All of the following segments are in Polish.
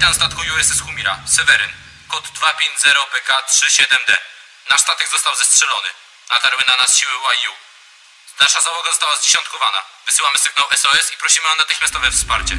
Kapitan statku USS Humira, Seweryn. Kod 250PK37D. Nasz statek został zestrzelony. Natarły na nas siły YU. Nasza załoga została zdziesiątkowana. Wysyłamy sygnał SOS i prosimy o natychmiastowe wsparcie.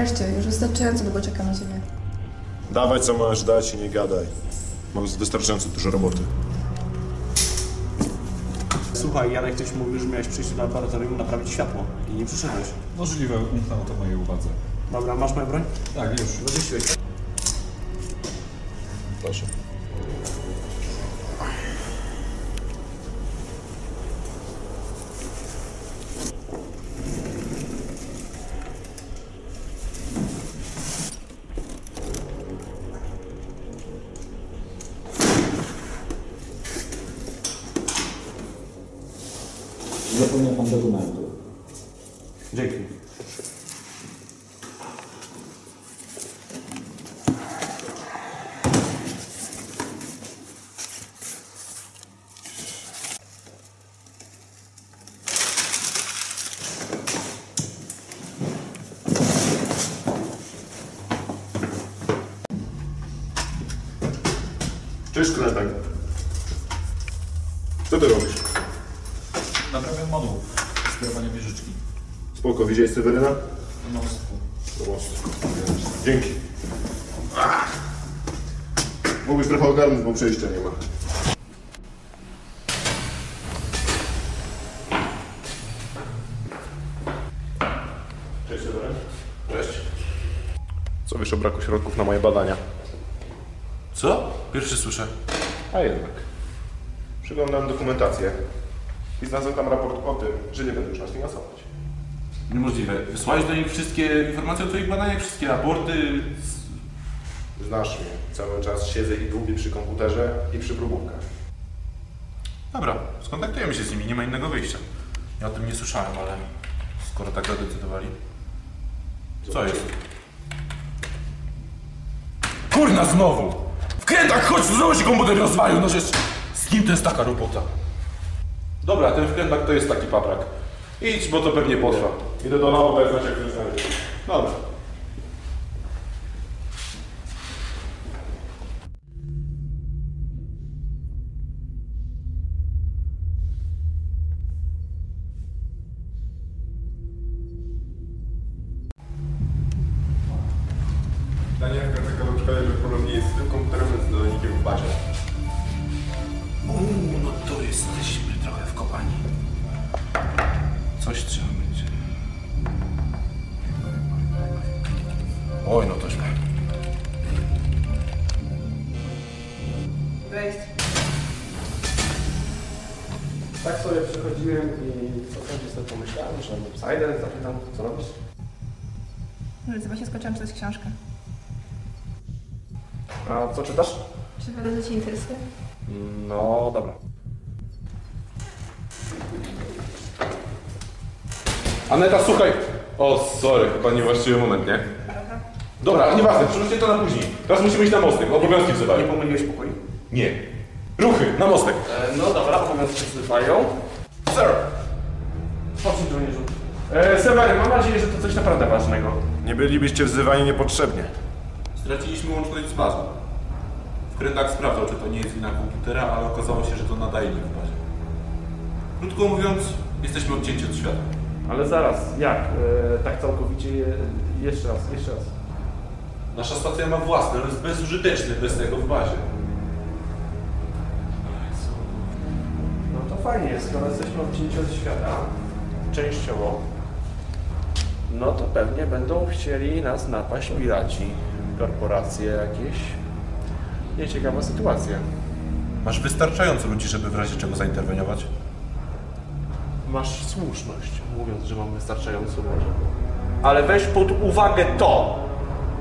Nareszcie, już wystarczająco długo czekam na ciebie. Dawaj co możesz dać i nie gadaj. Mam wystarczająco dużo roboty. Słuchaj, Janek ktoś mówił, że miałeś przyjść do laboratorium naprawić światło i nie przyszedłeś. Możliwe, umknęło to mojej uwadze. Dobra, masz moją broń? Tak, już. Wyczyściłeś. Proszę. Widziałeś Seweryna? Mostu. Dzięki. Ach. Mógłbyś trochę ogarnąć, bo przejścia nie ma. Cześć Seweryn. Cześć. Co wiesz o braku środków na moje badania? Co? Pierwszy słyszę. A jednak. Przyglądam dokumentację i znalazłem tam raport o tym, że nie będę już nas finansować. Niemożliwe. Wysłałeś do nich wszystkie informacje o twoich badaniach, wszystkie raporty. Znasz mnie. Cały czas siedzę i dłubię przy komputerze i przy próbówkach. Dobra, skontaktujemy się z nimi, nie ma innego wyjścia. Ja o tym nie słyszałem, ale skoro tak zadecydowali. Co jest? Kurna znowu! W krętach chodź, znowu się komputer rozwalił, no żeż... Z kim to jest taka robota? Dobra, ten w krętach to jest taki paprak. Idź, bo to pewnie potrwa. Idę do labu, znać jak to znajdę. Dobra. Aneta, słuchaj! O, sorry, chyba niewłaściwy moment, nie? Dobra, nieważne, przerzućcie to na później. Teraz musimy iść na mostek, obowiązki Nie wzywają. pomyliłeś pokoju? Nie. Ruchy, na mostek. E, no dobra, obowiązki wzywają. Sir! Chodź, żołnierzu. E, Sewery, mam nadzieję, że to coś naprawdę ważnego. Nie bylibyście wzywani niepotrzebnie. Straciliśmy łączność z bazą. Wkrętak sprawdzał, czy to nie jest wina komputera, ale okazało się, że to nadajnik w bazie. Krótko mówiąc, jesteśmy odcięci od świata. Ale zaraz, jak? E, tak całkowicie, jeszcze raz, jeszcze raz. Nasza stacja ma własny, ale jest bezużyteczny bez tego w bazie. No to fajnie, skoro jesteśmy odcięci od świata, częściowo, no to pewnie będą chcieli nas napaść piraci, korporacje jakieś. Nieciekawa sytuacja. Masz wystarczająco ludzi, żeby w razie czego zainterweniować? Masz słuszność, mówiąc, że mam wystarczająco ludzi. Ale weź pod uwagę to,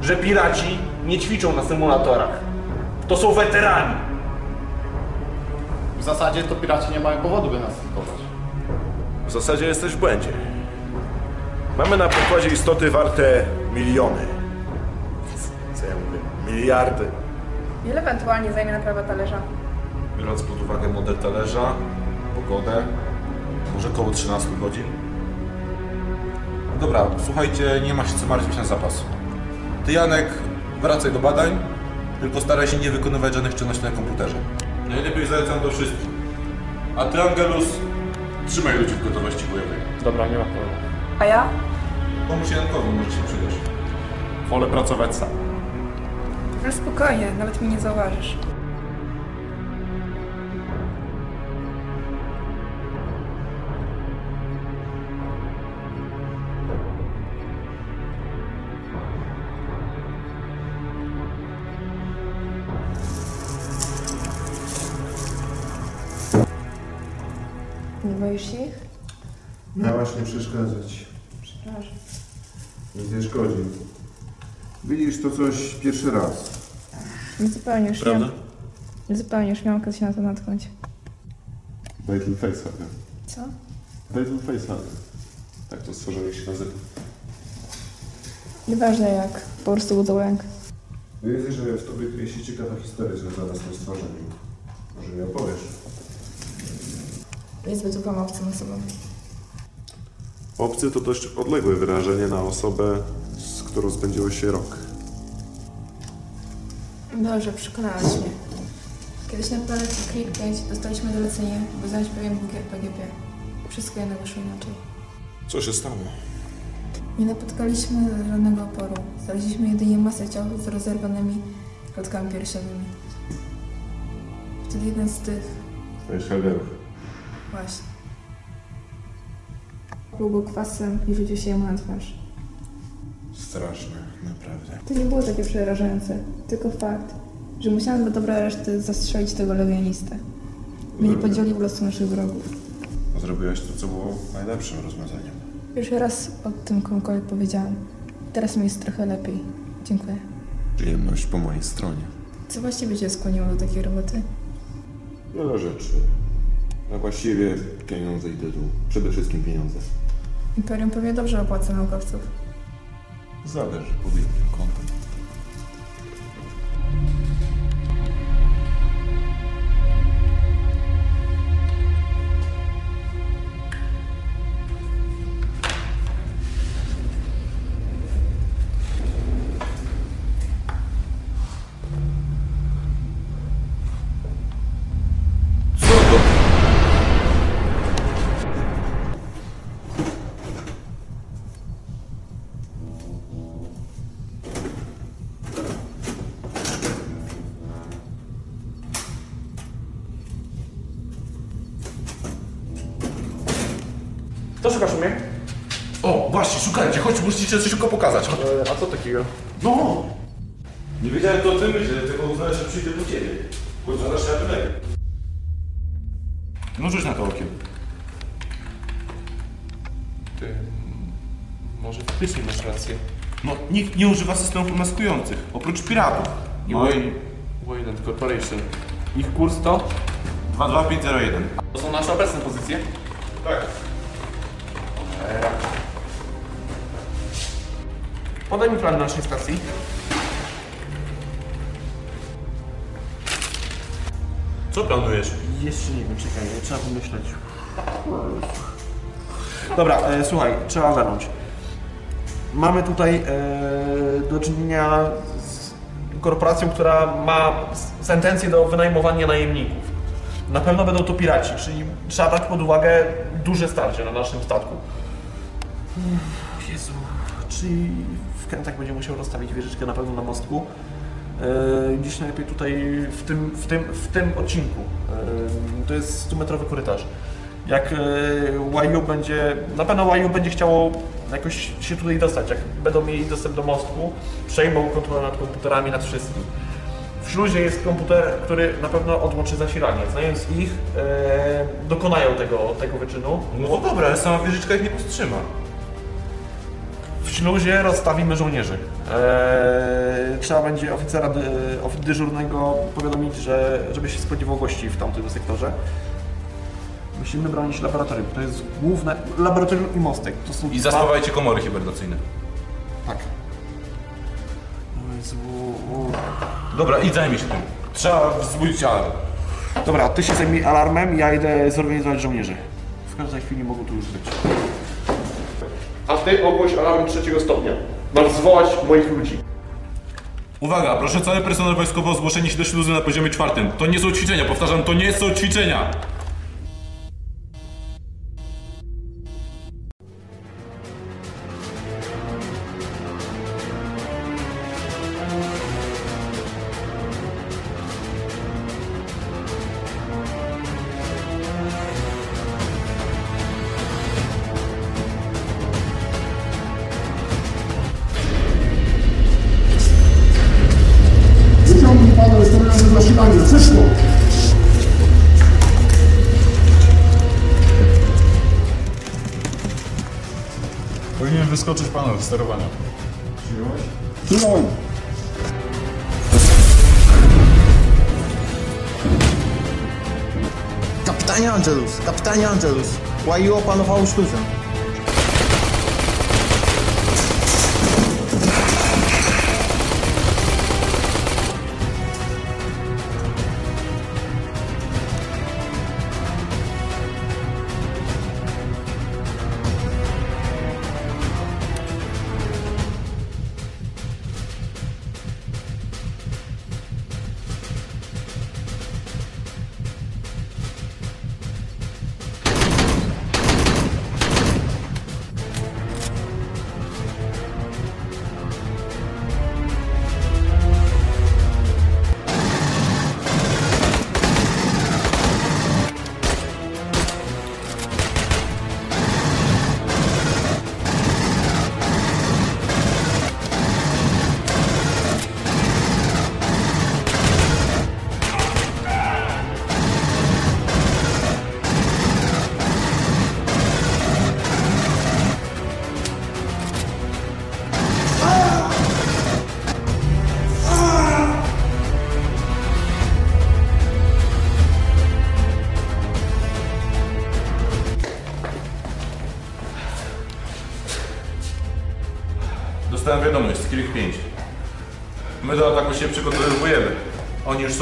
że piraci nie ćwiczą na symulatorach. To są weterani. W zasadzie to piraci nie mają powodu, by nas atakować. W zasadzie jesteś w błędzie. Mamy na pokładzie istoty warte miliony. Co ja mówię? Miliardy. Ile ewentualnie zajmie naprawa talerza? Biorąc pod uwagę model talerza, pogodę, może około 13 godzin. Dobra, słuchajcie, nie ma się co martwić na zapas. Ty, Janek, wracaj do badań, tylko staraj się nie wykonywać żadnych czynności na komputerze. Najlepiej zalecam to wszystkim. A ty, Angelus, trzymaj ludzi w gotowości bojowej. Dobra, nie ma problemu. A ja? Pomóż Jankowi, może się przydać. Wolę pracować sam. Ale spokojnie, nawet mi nie zauważysz. Boisz się ich? Miałaś nie przeszkadzać. Przepraszam. Nic nie szkodzi. Widzisz to coś pierwszy raz. Zupełnie już Prawda? Nie, zupełnie już miałam okazję się na to natknąć. Battle Facehagen. Co? Battle Facehagen. Tak to stworzenie się nazywa. Nieważne jak, po prostu budzę łęk. Wiedzę, że w tobie kryje się ciekawa historia związana z tym stworzeniem. Może mi opowiesz? Niezbyt ufam obcym osobom. Obcy to dość odległe wyrażenie na osobę, z którą spędziłeś się rok. Dobrze, przekonałaś mnie. Kiedyś na planecie Creek dostaliśmy zalecenie, by znaleźć pewien bunkier PGP. Wszystko jednak wyszło inaczej. Co się stało? Nie napotkaliśmy żadnego oporu. Znaleźliśmy jedynie masę ciał z rozerwanymi klatkami piersiowymi. Wtedy jeden z tych Facehagenów. Właśnie pluł go kwasem i rzucił się mu na twarz. Straszne, naprawdę. To nie było takie przerażające, tylko fakt, że musiałam do dobrej reszty zastrzelić tego legionistę. By nie podzielił losu naszych wrogów. Zrobiłaś to, co było najlepszym rozwiązaniem. Pierwszy raz o tym komukolwiek powiedziałam. Teraz mi jest trochę lepiej. Dziękuję. Przyjemność po mojej stronie. Co właściwie cię skłoniło do takiej roboty? Wiele rzeczy. A właściwie pieniądze i tytuł. Przede wszystkim pieniądze. Imperium pewnie dobrze opłaca naukowców. Zależy pod jakim takiego? No! Nie wiedziałem, to o tym myślę, tylko uznałem, że przyjdę do ciebie. Bo zaraz ja tutaj. No rzuć na to okiem. Ty, może faktycznie masz rację. No, nikt nie używa systemów maskujących, oprócz piratów. I No Wayne, Wayland Corporation. Ich kurs to? 22501. To są nasze obecne pozycje? Podaj mi plan naszej stacji. Co planujesz? Jeszcze nie wiem, czekaj, trzeba pomyśleć. Dobra, e, słuchaj, trzeba ogarnąć. Mamy tutaj e, do czynienia z korporacją, która ma sentencję do wynajmowania najemników. Na pewno będą to piraci, czyli trzeba brać pod uwagę duże starcie na naszym statku. Jezu, czyli Kentak będzie musiał rozstawić wieżyczkę na pewno na mostku. E, Gdzieś najlepiej tutaj w tym, w tym, w tym odcinku. E, To jest 100-metrowy korytarz. Jak e, YU będzie, na pewno YU będzie chciało jakoś się tutaj dostać, jak będą mieli dostęp do mostku, przejmą kontrolę nad komputerami, nad wszystkim. W śluzie jest komputer, który na pewno odłączy zasilanie. Znając ich, dokonają tego, tego wyczynu. No to dobra, ale sama wieżyczka ich nie powstrzyma. W śluzie rozstawimy żołnierzy. Eee, trzeba będzie oficera dy, dyżurnego powiadomić, że, żeby się spodziewał gości w tamtym sektorze. Musimy bronić laboratorium. To jest główne laboratorium i mostek. To są I dwa- zaspawajcie komory hibernacyjne. Tak. Dobra, idź zajmij się tym. Trzeba wzbudzić alarm. Dobra, ty się zajmij alarmem, ja idę zorganizować żołnierzy. W każdej chwili mogą tu już być. A ty ogłoś alarm trzeciego stopnia. Masz zwołać moich ludzi. Uwaga, proszę cały personel wojskowy o zgłoszenie się do śluzy na poziomie czwartym. To nie są ćwiczenia, powtarzam, to nie są ćwiczenia! Angelus, YU opanowało śluzę. Dostałem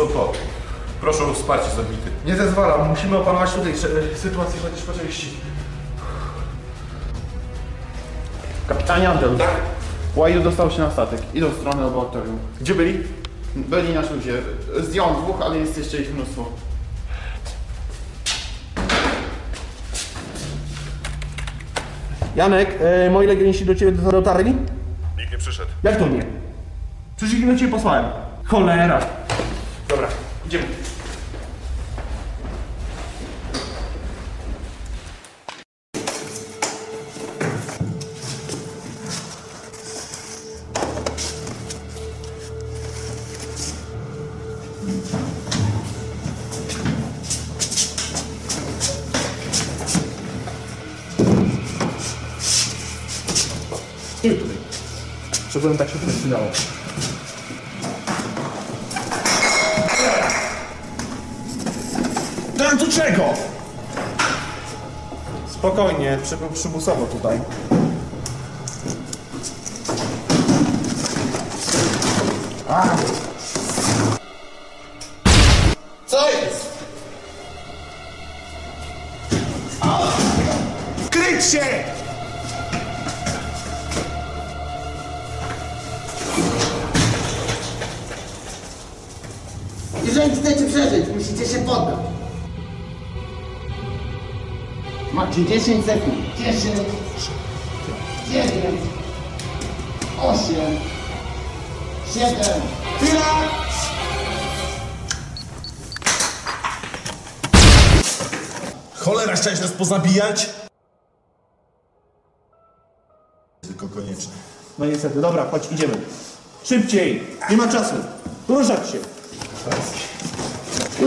Po. Proszę o wsparcie zabity. Nie zezwalam, musimy opanować tutaj sze- sytuację chociaż po części. Kapitanie Angel. Tak? YU dostał się na statek. Idą w stronę laboratorium. Gdzie byli? Byli na śluzie. Zdjąłem dwóch, ale jest jeszcze ich mnóstwo. Janek, e, moi legioniści do ciebie dotarli? Nikt nie przyszedł. Jak to nie? Przecież ich do ciebie posłałem. Cholera. Dobra, idziemy. Nie tutaj. Żeby tak się przecinało. Spokojnie, przy, przymusowo tutaj. A. 10 sekund. 10, 9, 8, 7, chwila! Cholera, chciałeś nas pozabijać? Tylko konieczne. No niestety, dobra, chodź, idziemy. Szybciej! Nie ma czasu. Ruszać się.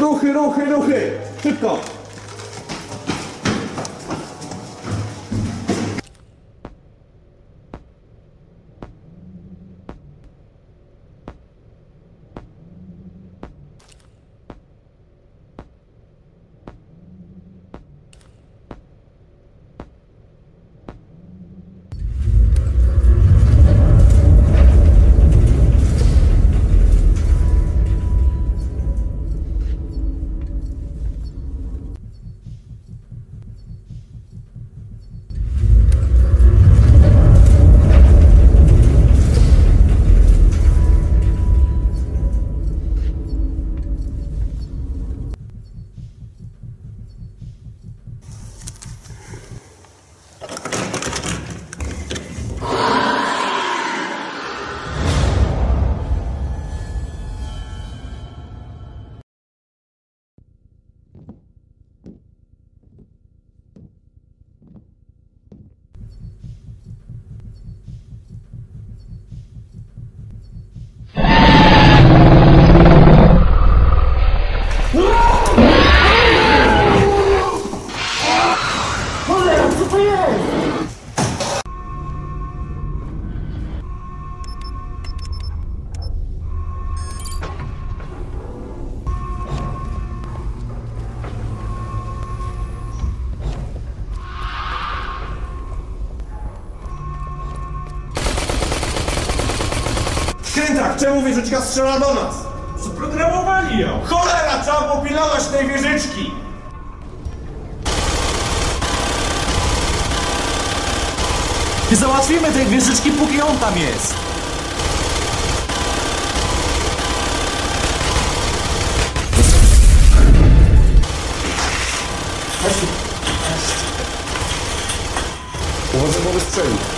Ruchy, ruchy, ruchy! Szybko! Czemu wieżyczka strzela do nas? Zaprogramowali ją! Cholera, trzeba było pilnować tej wieżyczki! Nie załatwimy tej wieżyczki, póki on tam jest! Uważaj, bo wystrzeli.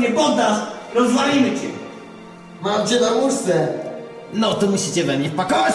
Nie poddasz, rozwalimy cię. Mam cię na muszce! No to musicie we mnie wpakować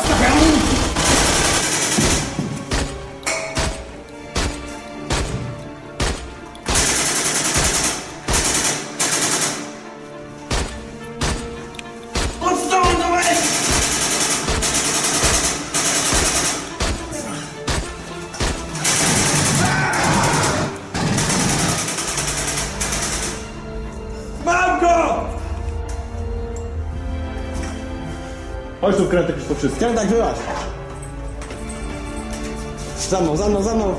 tu krętek już to wszystko. Chciałem tak wyłaź. Za mną, za mną, za mną.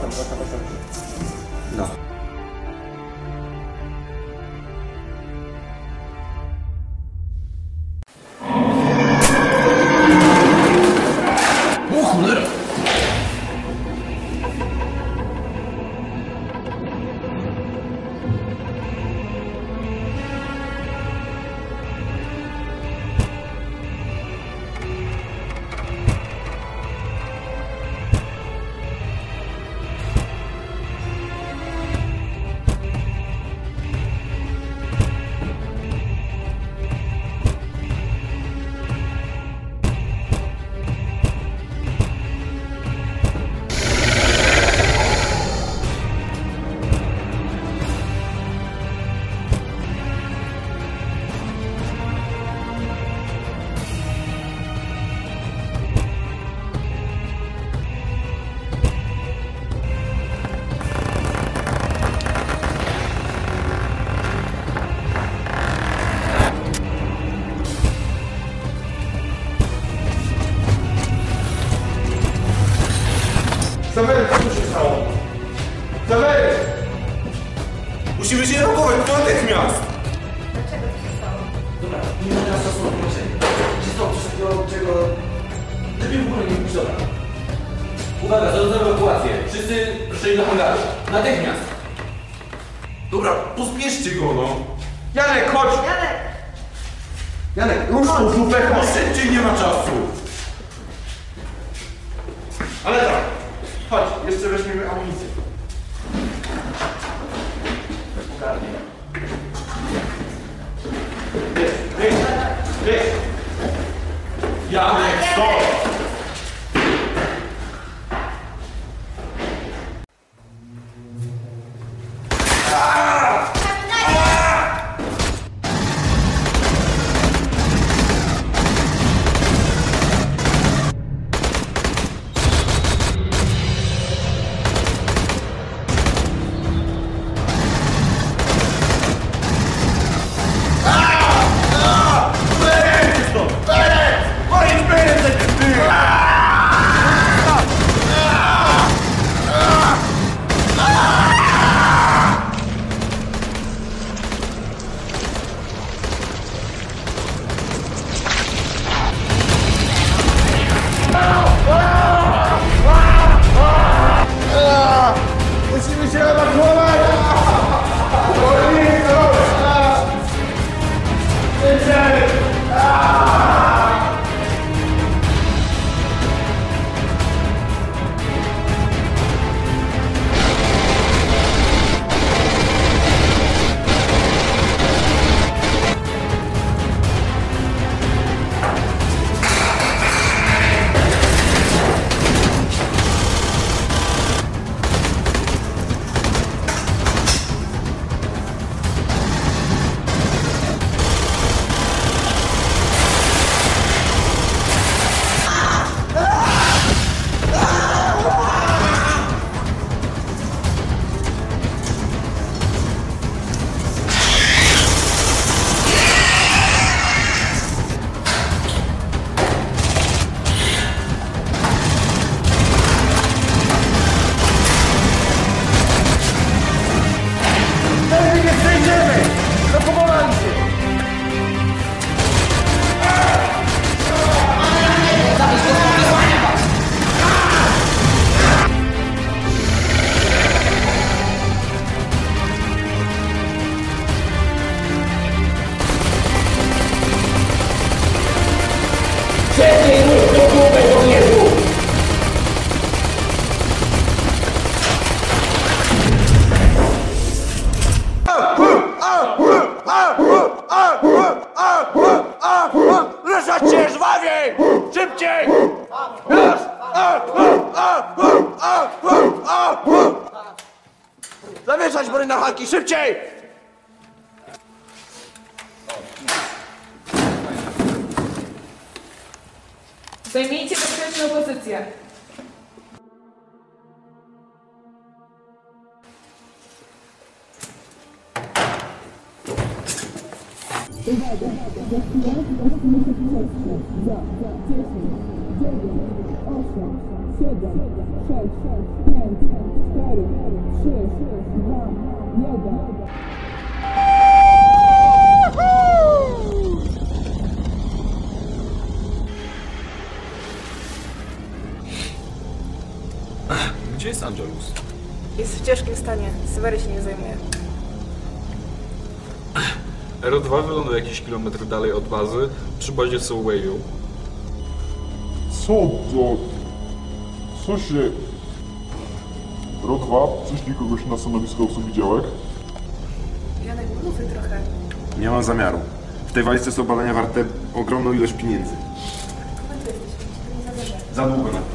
Gdzie jest Angelus? Jest w ciężkim stanie. Sewery się nie zajmuje. RO2 wyląduje jakiś kilometr dalej od bazy przy bazie Soulwave'u. Co to? Co się... Ro2, przyszli kogoś na stanowisko obsługi działek? Janek, mluwy trochę. Nie mam zamiaru. W tej walizce są badania warte ogromną ilość pieniędzy. Komentuj jesteś, nie zabierze. Za długo nad tym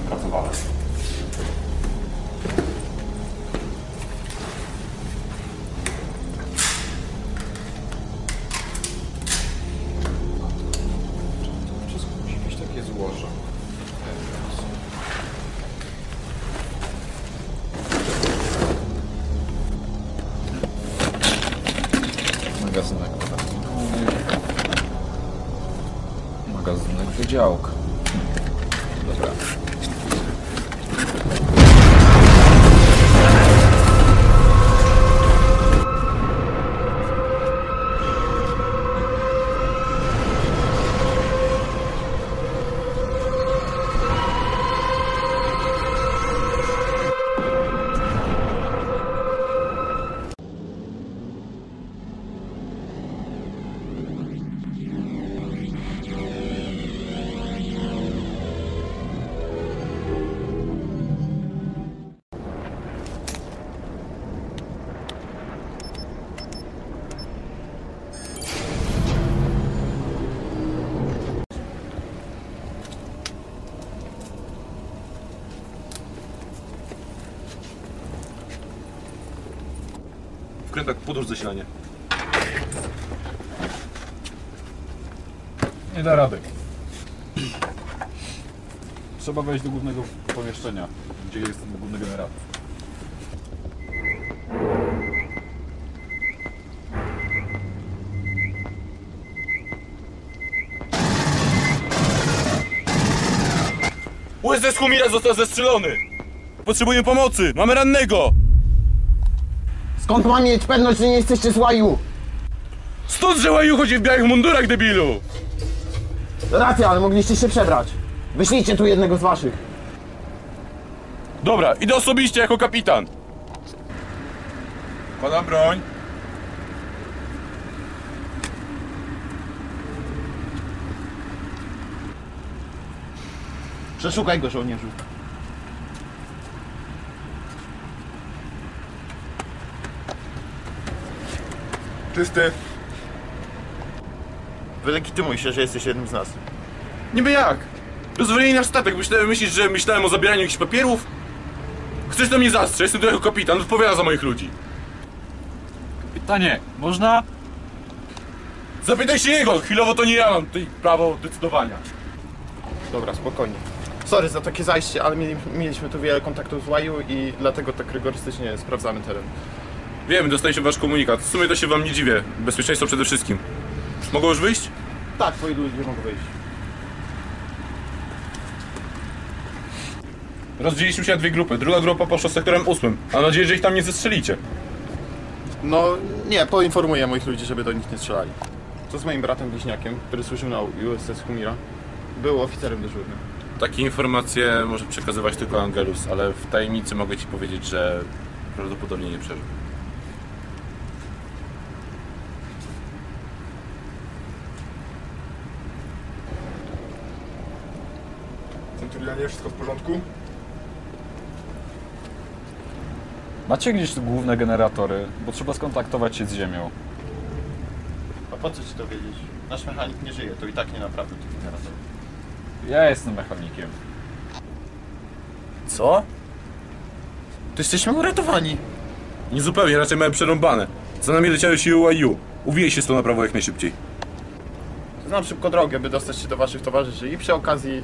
Podróż zasilanie. Nie da rady. Trzeba wejść do głównego pomieszczenia, gdzie jest ten główny generator. USS Humira został zestrzelony! Potrzebujemy pomocy! Mamy rannego! Skąd mam mieć pewność, że nie jesteście z łaju? Stąd, że Łaju chodzi w białych mundurach, debilu! Racja, ale mogliście się przebrać. Wyślijcie tu jednego z waszych. Dobra, idę osobiście jako kapitan. Kładam broń. Przeszukaj go, żołnierzu. Czysty. Wylegitymuj się, że jesteś jednym z nas. Niby jak? Rozwalili nasz statek. Myślałem, myślisz, że myślałem o zabieraniu jakichś papierów? Chcesz do mnie zastrzec? Jestem tu jako kapitan, odpowiada za moich ludzi. Pytanie, można? Zapytaj się jego, chwilowo to nie ja mam tutaj prawo decydowania. Dobra, spokojnie. Sorry za takie zajście, ale mieli, mieliśmy tu wiele kontaktów z łaju i dlatego tak rygorystycznie sprawdzamy teren. Wiem, dostaliśmy wasz komunikat. W sumie to się wam nie dziwię. Bezpieczeństwo przede wszystkim. Mogą już wyjść? Tak, twoi ludzie mogą wyjść. Rozdzieliliśmy się na dwie grupy. Druga grupa poszła sektorem ósmym. Mam nadzieję, że ich tam nie zestrzelicie. No nie, poinformuję moich ludzi, żeby do nich nie strzelali. To z moim bratem bliźniakiem, który służył na USS Humira. Był oficerem dyżurnym. Takie informacje może przekazywać tylko Angelus, ale w tajemnicy mogę ci powiedzieć, że prawdopodobnie nie przeżył. Centurianie, wszystko w porządku? Macie gdzieś tu główne generatory, bo trzeba skontaktować się z Ziemią. A po co ci to wiedzieć? Nasz mechanik nie żyje, to i tak nie naprawdę tych generatorów. Ja jestem mechanikiem. Co? To jesteśmy uratowani. Nie zupełnie, raczej mamy przerąbane. Za nami leciały siły YU. Uwijaj się z tą na prawo jak najszybciej. Znam szybko drogę, by dostać się do waszych towarzyszy i przy okazji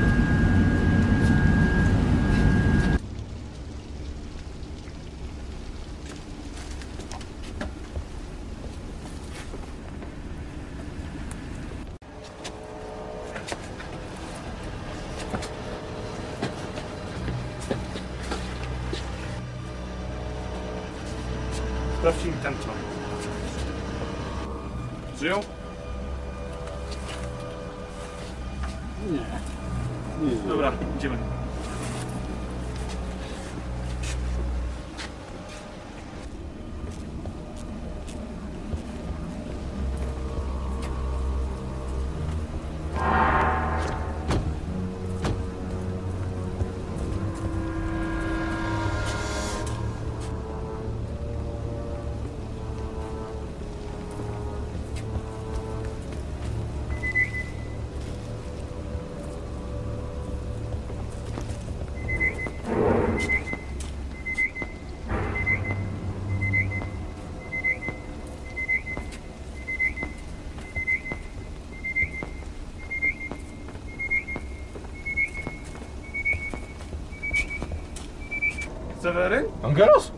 Seweryn? Angelos?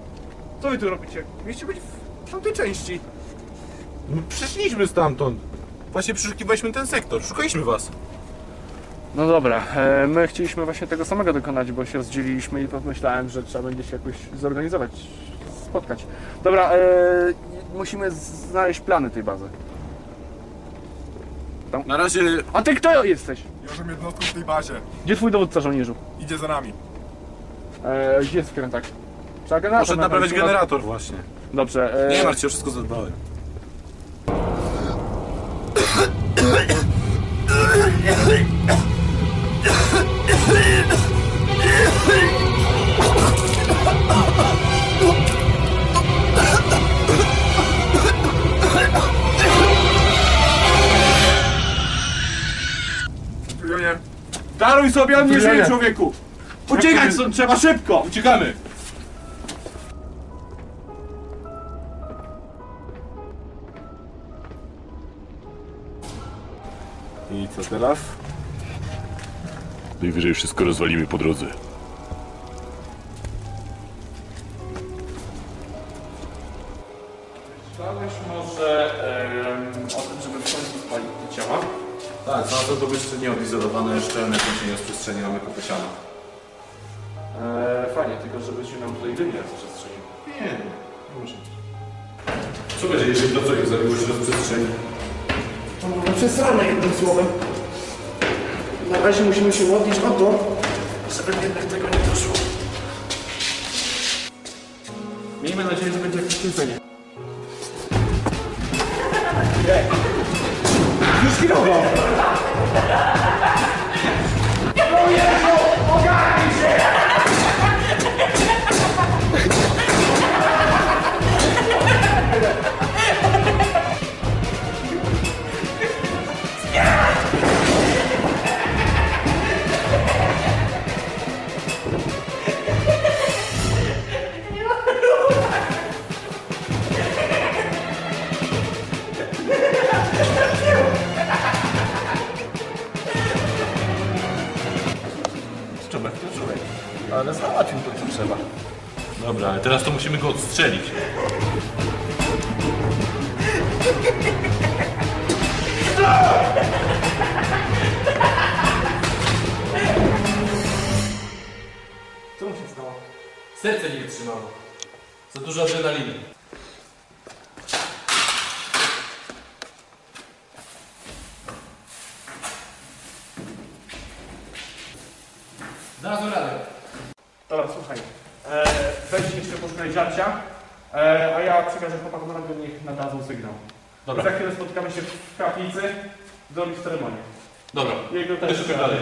Co wy tu robicie? Mieliście być w tamtej części. My przyszliśmy stamtąd. Właśnie przeszukiwaliśmy ten sektor, szukaliśmy was. No dobra, e, my chcieliśmy właśnie tego samego dokonać, bo się rozdzieliliśmy i pomyślałem, że trzeba będzie się jakoś zorganizować, spotkać. Dobra, e, musimy znaleźć plany tej bazy. Tam. Na razie... A ty kto jesteś? Jestem jednostką w tej bazie. Gdzie twój dowódca żołnierzu? Idzie za nami. E, gdzie jest krętak? Trzeba generator Poszedł naprawiać naprawić. generator właśnie. Dobrze. E, Nie martw się, o wszystko zadbałem. Daruj sobie, on nie Julianie. żyje człowieku! Uciekać stąd trzeba szybko! Uciekamy! I co teraz? Najwyżej wszystko rozwalimy po drodze. Myślałeś może em, o tym, żeby w końcu spalić te ciała? Tak, znalazłem to jeszcze nieodizolowane, szczelne, to się nie rozprzestrzeni na mleko posiana. E, fajnie, tylko żebyś nam tutaj dym nie rozprzestrzenił. Nie, nie muszę. Co będzie, jeżeli to co ich zabiło się rozprzestrzeni? To mamy przesrane jednym słowem. Na razie musimy się modlić o to, żeby jednak tego nie doszło. Miejmy nadzieję, że będzie jakieś jedzenie. Już chwilowo! Ale załatwił to, co trzeba. Dobra, ale teraz to musimy go odstrzelić. Co mu się stało? Serce nie wytrzymało. Za dużo adrenaliny. Znalazłem radę. Dobra, słuchaj. E, weź jeszcze poszukaj dziarcia, e, a ja przekażę chłopakom na radio, niech nadadzą sygnał. Dobra. Za chwilę spotykamy się w kaplicy, zrobić ceremonię. Dobra. Jego też dalej.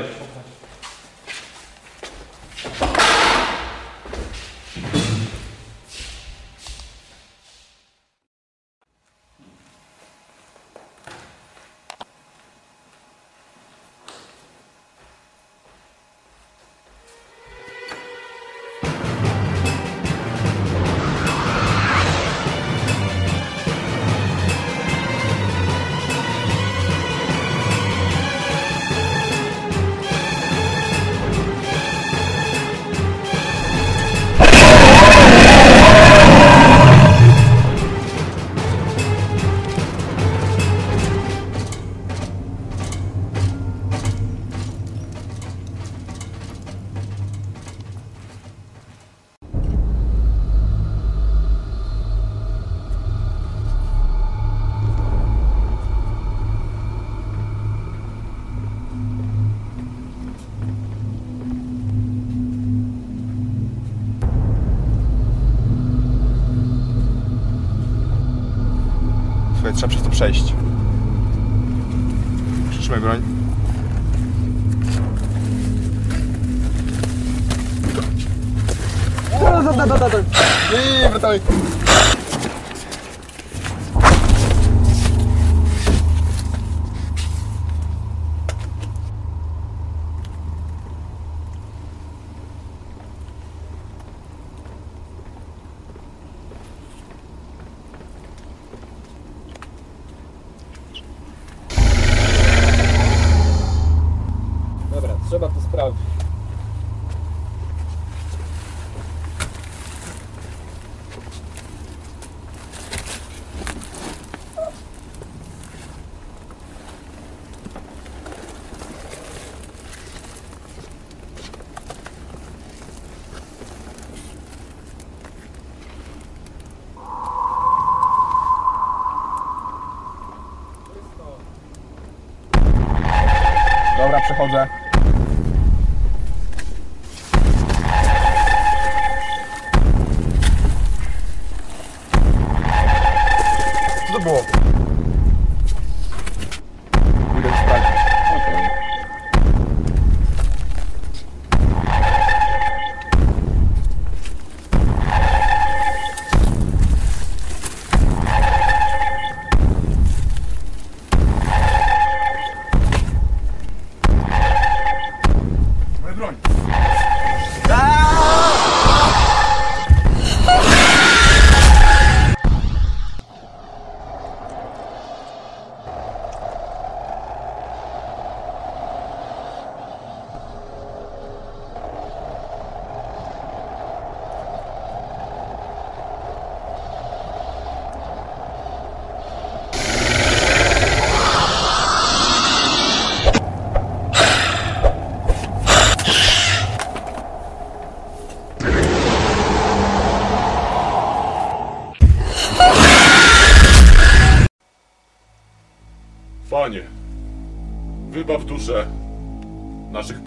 Dobra, przechodzę.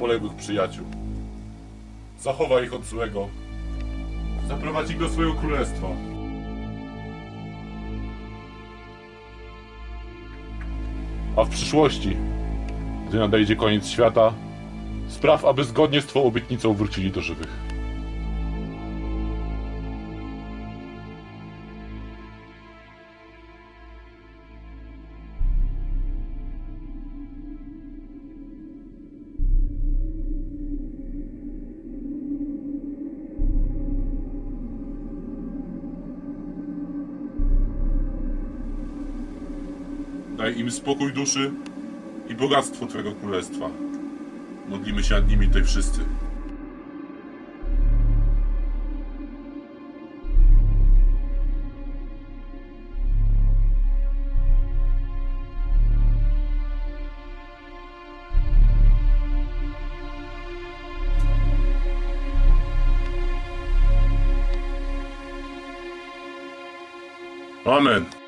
Poległych przyjaciół. Zachowaj ich od złego. Zaprowadź ich do swojego królestwa. A w przyszłości, gdy nadejdzie koniec świata, spraw, aby zgodnie z Twą obietnicą wrócili do żywych. Im spokój duszy i bogactwo Twojego królestwa. Modlimy się nad nimi tutaj wszyscy. Amen.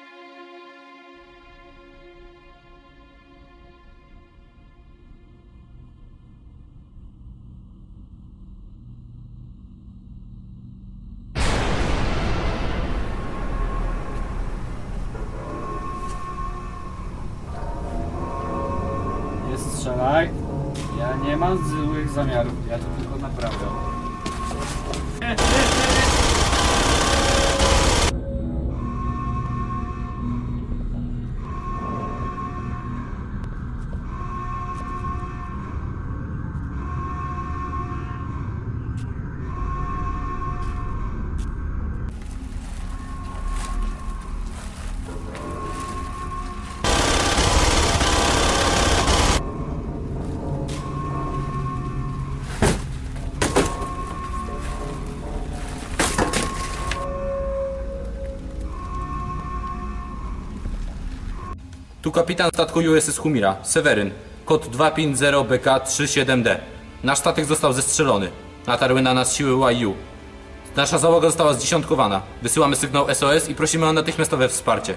zam yardımcı Kapitan statku USS Humira, Seweryn, kod 250BK37D. Nasz statek został zestrzelony. Natarły na nas siły YU. Nasza załoga została zdziesiątkowana. Wysyłamy sygnał SOS i prosimy o natychmiastowe wsparcie.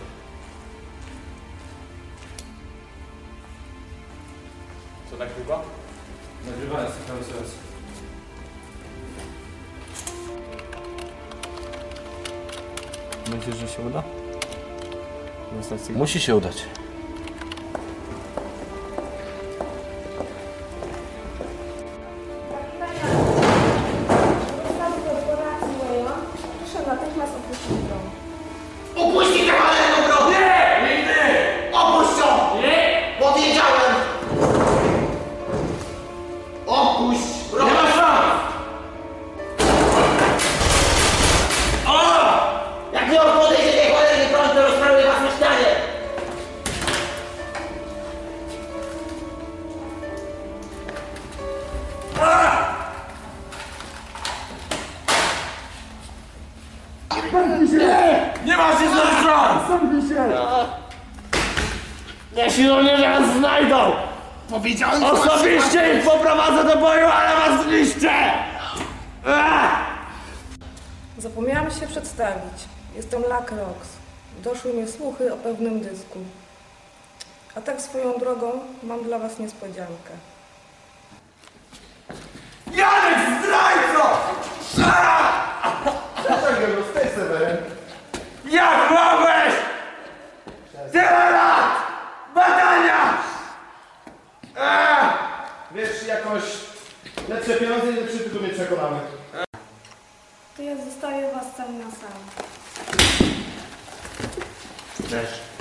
Co tak nagrywa? Nagrywa sygnał SOS. Myślisz, że się uda? Musi się udać. swoją drogą mam dla was niespodziankę. Janek zdrajco! Szara! Przepraszam, Gregor, z. Jak mogłeś? Tyle lat! Badania! Wiesz, jakoś lepsze pieniądze i lepszy tytuł mnie przekonamy. To ja zostawię was sam na sam. Też.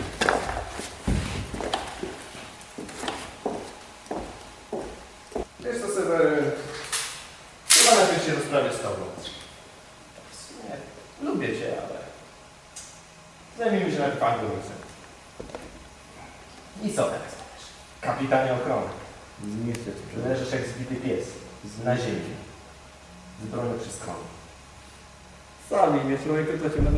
na ziemię, zbrojony przez konia. Sami mnie człowiek tracił na